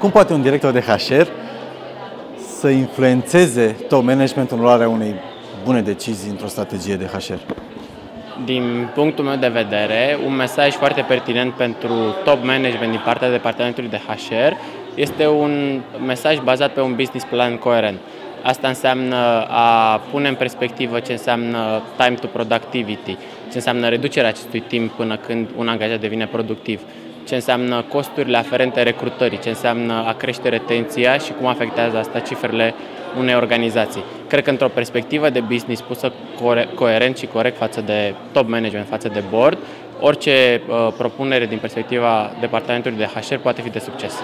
Cum poate un director de HR să influențeze top managementul în luarea unei bune decizii într-o strategie de HR? Din punctul meu de vedere, un mesaj foarte pertinent pentru top management din partea departamentului de HR este un mesaj bazat pe un business plan coerent. Asta înseamnă a pune în perspectivă ce înseamnă time to productivity, ce înseamnă reducerea acestui timp până când un angajat devine productiv, ce înseamnă costurile aferente recrutării, ce înseamnă a crește retenția și cum afectează asta cifrele unei organizații. Cred că într-o perspectivă de business pusă coerent și corect față de top management, față de board, orice uh, propunere din perspectiva departamentului de HR poate fi de succes.